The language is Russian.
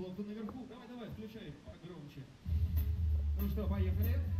блоку наверху. Давай, давай, включай погромче. Ну что, поехали.